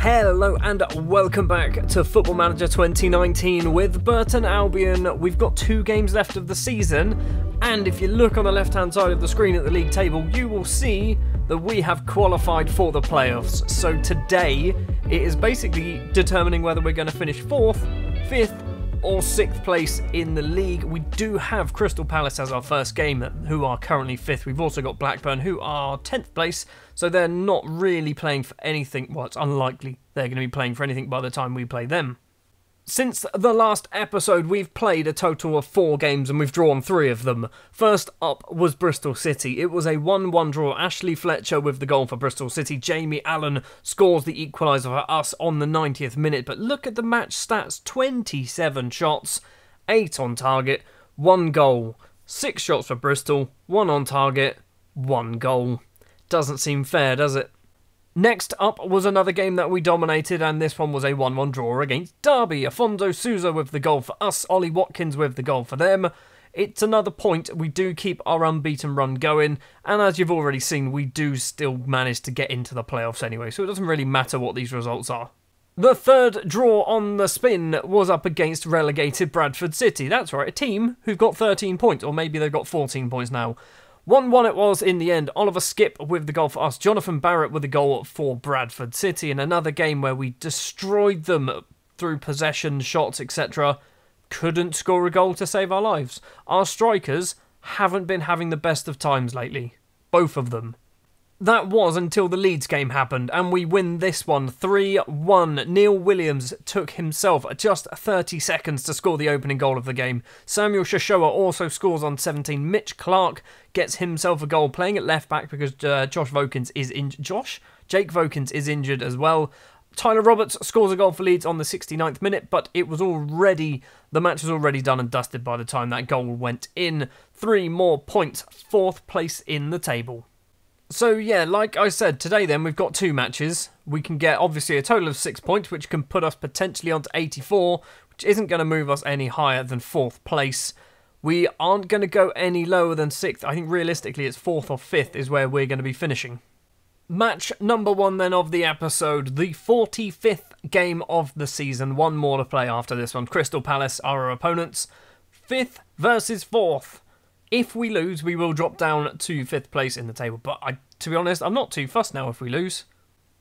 Hello and welcome back to Football Manager 2019 with Burton Albion. We've got two games left of the season, and if you look on the left hand side of the screen at the league table, you will see that we have qualified for the playoffs. So today, it is basically determining whether we're going to finish fourth, fifth, or sixth place in the league. We do have Crystal Palace as our first game, who are currently fifth. We've also got Blackburn, who are 10th place, so they're not really playing for anything. Well, it's unlikely they're going to be playing for anything by the time we play them. Since the last episode, we've played a total of four games and we've drawn three of them. First up was Bristol City. It was a 1 1 draw. Ashley Fletcher with the goal for Bristol City. Jamie Allen scores the equaliser for us on the 90th minute. But look at the match stats 27 shots, 8 on target, 1 goal. 6 shots for Bristol, 1 on target, 1 goal. Doesn't seem fair, does it? Next up was another game that we dominated, and this one was a 1 1 draw against Derby. Afonso Sousa with the goal for us, Ollie Watkins with the goal for them. It's another point. We do keep our unbeaten run going, and as you've already seen, we do still manage to get into the playoffs anyway, so it doesn't really matter what these results are. The third draw on the spin was up against relegated Bradford City. That's right, a team who've got 13 points, or maybe they've got 14 points now. 1 1 it was in the end. Oliver Skipp with the goal for us. Jonathan Barrett with the goal for Bradford City. In another game where we destroyed them through possession, shots, etc. Couldn't score a goal to save our lives. Our strikers haven't been having the best of times lately. Both of them. That was until the Leeds game happened, and we win this one 3 1. Neil Williams took himself just 30 seconds to score the opening goal of the game. Samuel Shashoua also scores on 17. Mitch Clark gets himself a goal playing at left back because uh, Josh Vokins is injured. Josh? Jake Vokins is injured as well. Tyler Roberts scores a goal for Leeds on the 69th minute, but it was already, the match was already done and dusted by the time that goal went in. Three more points, fourth place in the table. So yeah, like I said, today then we've got two matches. We can get obviously a total of six points, which can put us potentially onto 84, which isn't going to move us any higher than fourth place. We aren't going to go any lower than sixth. I think realistically it's fourth or fifth is where we're going to be finishing. Match number one then of the episode, the 45th game of the season. One more to play after this one. Crystal Palace are our opponents. Fifth versus fourth. If we lose, we will drop down to fifth place in the table. But I, to be honest, I'm not too fussed now if we lose.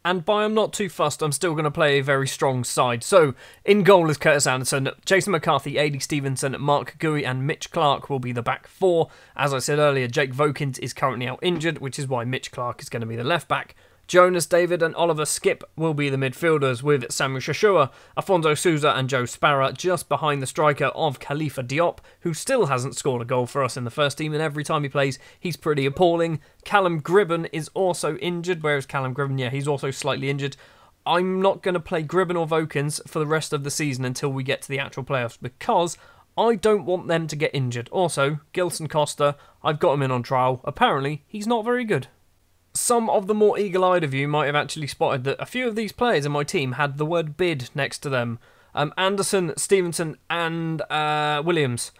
And by I'm not too fussed, I'm still going to play a very strong side. So, in goal is Curtis Anderson, Jason McCarthy, AD Stevenson, Mark Gui, and Mitch Clark will be the back four. As I said earlier, Jake Vokins is currently out injured, which is why Mitch Clark is going to be the left back. Jonas David and Oliver Skipp will be the midfielders, with Samuel Shashoua, Afonso Sousa, and Joe Sparrow just behind the striker of Khalifa Diop, who still hasn't scored a goal for us in the first team, and every time he plays, he's pretty appalling. Callum Gribbin is also injured, whereas Callum Gribbin, yeah, he's also slightly injured. I'm not going to play Gribbin or Vokins for the rest of the season until we get to the actual playoffs because I don't want them to get injured. Also, Gilson Costa, I've got him in on trial. Apparently, he's not very good some of the more eagle eyed of you might have actually spotted that a few of these players in my team had the word bid next to them. Um, Anderson, Stevenson, and uh, Williams.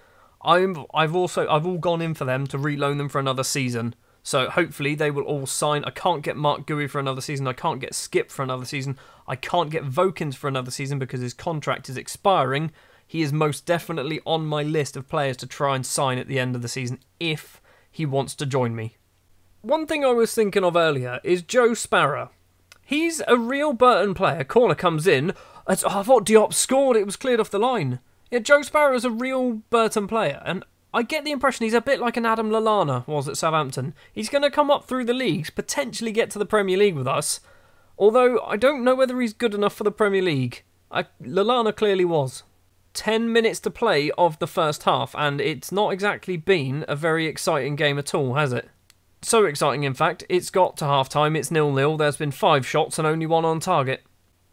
I'm, I've also I've all gone in for them to reloan them for another season. So hopefully they will all sign. I can't get Mark Gui for another season. I can't get Skipp for another season. I can't get Vokins for another season because his contract is expiring. He is most definitely on my list of players to try and sign at the end of the season if he wants to join me. One thing I was thinking of earlier is Joe Sparrow. He's a real Burton player. Corner comes in. oh, I thought Diop scored. It was cleared off the line. Yeah, Joe Sparrow is a real Burton player, and I get the impression he's a bit like an Adam Lallana was at Southampton. He's going to come up through the leagues, potentially get to the Premier League with us. Although I don't know whether he's good enough for the Premier League. I, Lallana clearly was. 10 minutes to play of the first half, and it's not exactly been a very exciting game at all, has it? So exciting, in fact, it's got to half time, it's nil nil. There's been five shots and only one on target.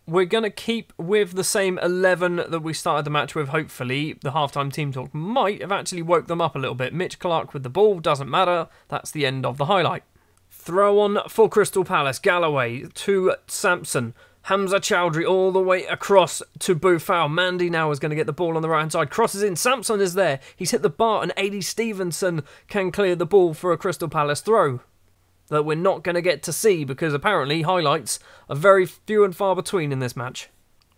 We're going to keep with the same 11 that we started the match with, hopefully. The halftime team talk might have actually woke them up a little bit. Mitch Clark with the ball, doesn't matter. That's the end of the highlight. Throw on for Crystal Palace. Galloway to Sampson. Hamza Choudhury all the way across to Boufal. Mandy now is going to get the ball on the right hand side. Crosses in. Sampson is there. He's hit the bar, and AD Stevenson can clear the ball for a Crystal Palace throw. that we're not going to get to see because apparently highlights are very few and far between in this match.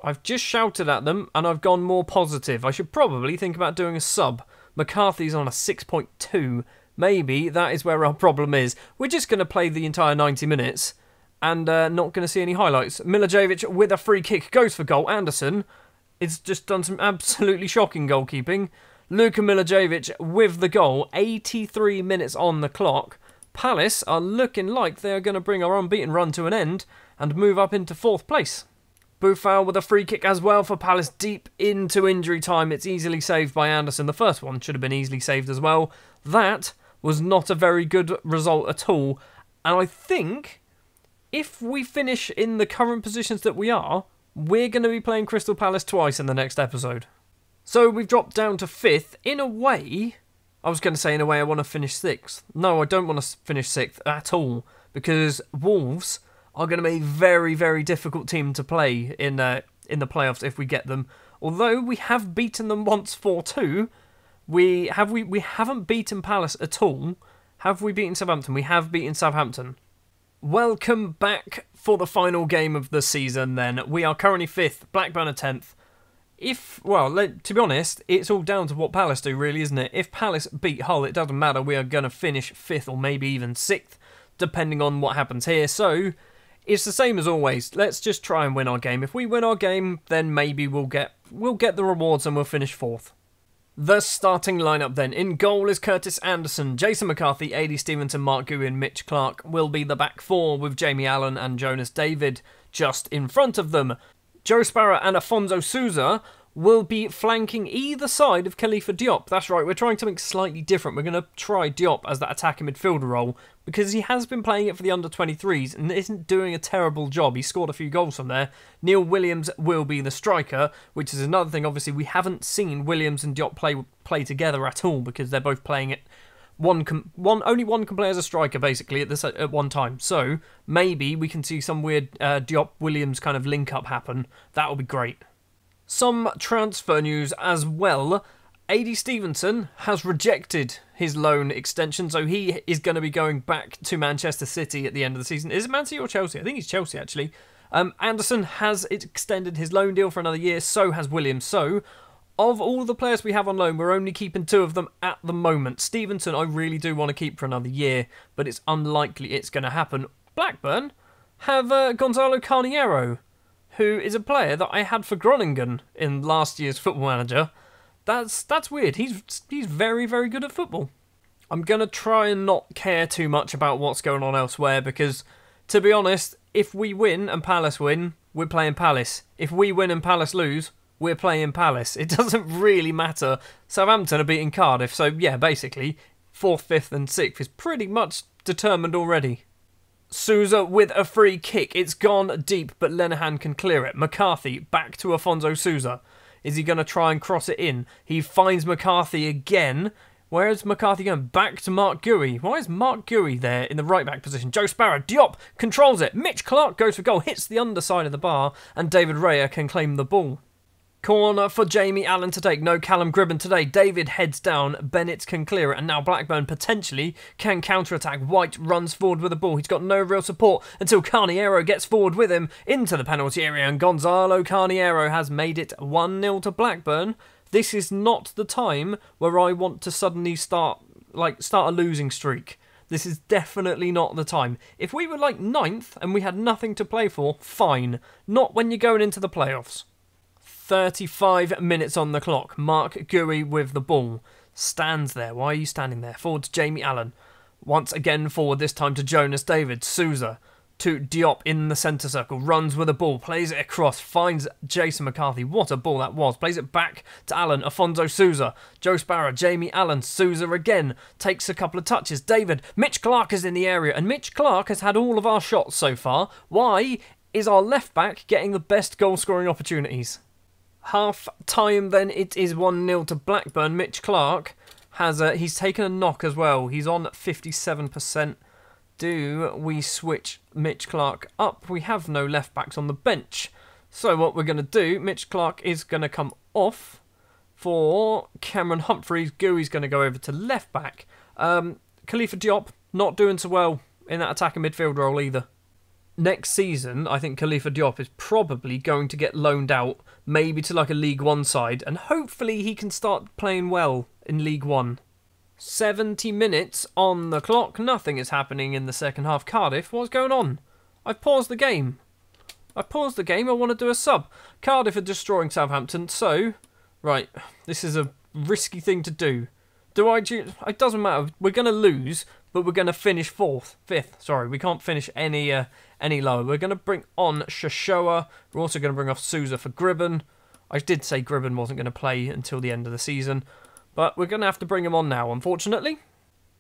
I've just shouted at them and I've gone more positive. I should probably think about doing a sub. McCarthy's on a 6.2. Maybe that is where our problem is. We're just going to play the entire 90 minutes and uh, not going to see any highlights. Milivojevic with a free kick goes for goal. Anderson it's just done some absolutely shocking goalkeeping. Luka Milivojevic with the goal, 83 minutes on the clock. Palace are looking like they are going to bring our unbeaten run to an end and move up into fourth place. Boufal with a free kick as well for Palace deep into injury time. It's easily saved by Anderson. The first one should have been easily saved as well. That was not a very good result at all. And I think if we finish in the current positions that we are, we're going to be playing Crystal Palace twice in the next episode. So we've dropped down to fifth. In a way, I was going to say, in a way, I want to finish sixth. No, I don't want to finish sixth at all because Wolves are going to be a very, very difficult team to play in uh, in the playoffs if we get them. Although we have beaten them once four two, we have we we haven't beaten Palace at all. Have we beaten Southampton? We have beaten Southampton. Welcome back for the final game of the season then. We are currently 5th, Blackburn are 10th. If, well, to be honest, it's all down to what Palace do, really, isn't it? If Palace beat Hull, it doesn't matter. We are going to finish 5th or maybe even 6th, depending on what happens here. So, it's the same as always. Let's just try and win our game. If we win our game, then maybe we'll get we'll get the rewards and we'll finish 4th. The starting lineup then. In goal is Curtis Anderson, Jason McCarthy, AD Stevenson, Mark and Mitch Clark will be the back four with Jamie Allen and Jonas David just in front of them. Joe Sparrow and Afonso Sousa will be flanking either side of Khalifa Diop. That's right, we're trying something slightly different. We're going to try Diop as that attacking midfielder role because he has been playing it for the under 23s and isn't doing a terrible job. He scored a few goals from there. Neil Williams will be the striker, which is another thing. Obviously, we haven't seen Williams and Diop play play together at all because they're both playing it. One, com- one, only one can play as a striker basically at this at one time. So maybe we can see some weird uh, Diop Williams kind of link up happen. That would be great. Some transfer news as well. AD Stevenson has rejected his loan extension, so he is going to be going back to Manchester City at the end of the season. Is it Man City or Chelsea? I think he's Chelsea actually. Um, Anderson has extended his loan deal for another year, so has Williams. So, of all the players we have on loan, we're only keeping two of them at the moment. Stevenson, I really do want to keep for another year, but it's unlikely it's going to happen. Blackburn have uh, Gonzalo Carneiro who is a player that I had for Groningen in last year's Football Manager. That's that's weird. He's he's very very good at football. I'm gonna try and not care too much about what's going on elsewhere because, to be honest, if we win and Palace win, we're playing Palace. If we win and Palace lose, we're playing Palace. It doesn't really matter. Southampton are beating Cardiff, so yeah, basically, fourth, fifth, and sixth is pretty much determined already. Sousa with a free kick. It's gone deep, but Lenihan can clear it. McCarthy back to Afonso Sousa. Is he going to try and cross it in? He finds McCarthy again. Where is McCarthy going? Back to Mark Gouy. Why is Mark Gouy there in the right back position? Joe Sparrow. Diop controls it. Mitch Clark goes for goal, hits the underside of the bar, and David Raya can claim the ball. Corner for Jamie Allen to take. No Callum Gribbin today. David heads down. Bennett can clear it. And now Blackburn potentially can counter-attack. White runs forward with the ball. He's got no real support until Carneiro gets forward with him into the penalty area. And Gonzalo Carneiro has made it 1-0 to Blackburn. This is not the time where I want to suddenly start like start a losing streak. This is definitely not the time. If we were like ninth and we had nothing to play for, fine. Not when you're going into the playoffs. 35 minutes on the clock. Mark Gouy with the ball. Stands there. Why are you standing there? Forward to Jamie Allen. Once again forward, this time to Jonas David. Sousa to Diop in the centre circle. Runs with the ball. Plays it across. Finds Jason McCarthy. What a ball that was. Plays it back to Allen. Afonso Sousa. Joe Sparrow. Jamie Allen. Sousa again. Takes a couple of touches. David. Mitch Clark is in the area. And Mitch Clark has had all of our shots so far. Why is our left back getting the best goal scoring opportunities? Half time then it is 1 0 to Blackburn. Mitch Clark has a, he's taken a knock as well. He's on 57%. Do we switch Mitch Clark up? We have no left backs on the bench. So what we're going to do, Mitch Clark is going to come off for Cameron Humphreys. Gouy's going to go over to left back. Um, Khalifa Diop not doing so well in that attacking midfield role either. Next season, I think Khalifa Diop is probably going to get loaned out, maybe to like a League One side, and hopefully he can start playing well in League One. 70 minutes on the clock, nothing is happening in the second half. Cardiff, what's going on? I've paused the game. I've paused the game, I want to do a sub. Cardiff are destroying Southampton, so... Right, this is a risky thing to do. Do I... It doesn't matter, we're going to lose, but we're going to finish fourth, fifth. Sorry, we can't finish any uh, any lower. We're going to bring on Shashoua. We're also going to bring off Sousa for Gribbin. I did say Gribbin wasn't going to play until the end of the season, but we're going to have to bring him on now, unfortunately.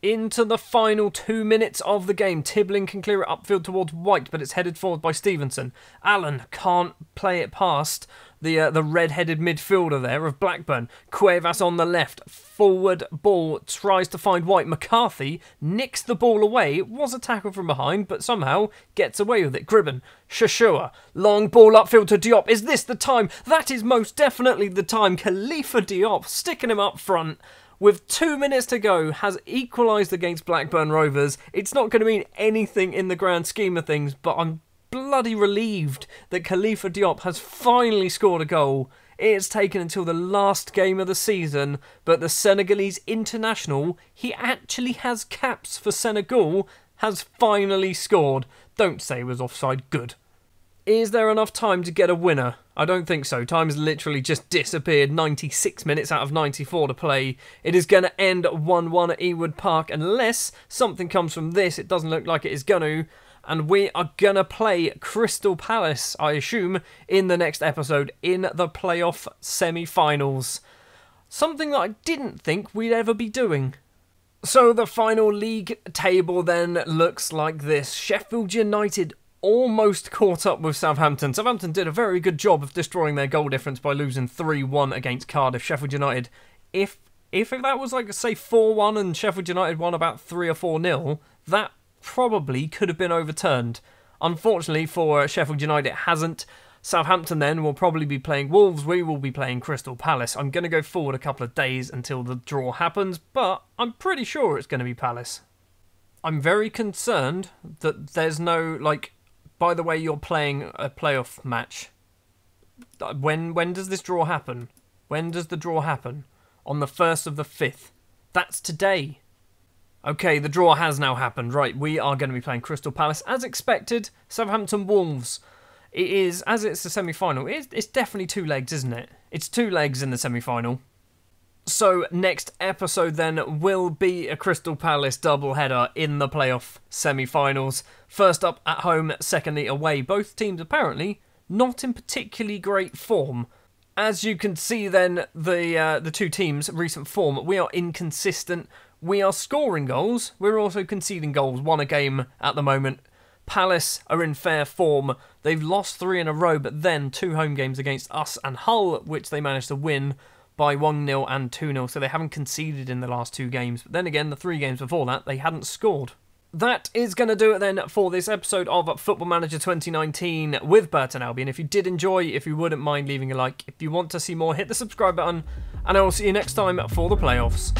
Into the final two minutes of the game. Tibbling can clear it upfield towards White, but it's headed forward by Stevenson. Allen can't play it past the uh, the red-headed midfielder there of Blackburn. Cuevas on the left. Forward ball tries to find White. McCarthy nicks the ball away. It was a tackle from behind, but somehow gets away with it. Gribbin, Shashoua, long ball upfield to Diop. Is this the time? That is most definitely the time. Khalifa Diop sticking him up front with two minutes to go, has equalised against Blackburn Rovers. It's not going to mean anything in the grand scheme of things, but I'm bloody relieved that Khalifa Diop has finally scored a goal. It's taken until the last game of the season, but the Senegalese international, he actually has caps for Senegal, has finally scored. Don't say it was offside, good. Is there enough time to get a winner? I don't think so. Time has literally just disappeared. 96 minutes out of 94 to play. It is going to end 1 1 at Ewood Park unless something comes from this. It doesn't look like it is going to. And we are to play Crystal Palace, I assume, in the next episode in the playoff semi finals. Something that I didn't think we'd ever be doing. So the final league table then looks like this Sheffield United almost caught up with Southampton. Southampton did a very good job of destroying their goal difference by losing 3-1 against Cardiff. Sheffield United, if if that was like say 4-1 and Sheffield United won about 3 or 4-0, that probably could have been overturned. Unfortunately for uh, Sheffield United, it hasn't. Southampton then will probably be playing Wolves. We will be playing Crystal Palace. I'm going to go forward a couple of days until the draw happens, but I'm pretty sure it's going to be Palace. I'm very concerned that there's no like by the way, you're playing a playoff match. Uh, when when does this draw happen? When does the draw happen? On the first of the fifth. That's today. Okay, the draw has now happened. Right, we are going to be playing Crystal Palace as expected. Southampton Wolves. It is as it's the semi-final. It's, it's definitely two legs, isn't it? It's two legs in the semi-final. So, next episode then will be a Crystal Palace doubleheader in the playoff semi finals. First up at home, secondly away. Both teams apparently not in particularly great form. As you can see, then, the, uh, the two teams' recent form, we are inconsistent. We are scoring goals, we're also conceding goals, one a game at the moment. Palace are in fair form. They've lost three in a row, but then two home games against us and Hull, which they managed to win by 1 0 and 2 0, so they haven't conceded in the last two games. But then again, the three games before that, they hadn't scored. That is going to do it then for this episode of Football Manager 2019 with Burton Albion. If you did enjoy, if you wouldn't mind leaving a like, if you want to see more, hit the subscribe button, and I will see you next time for the playoffs.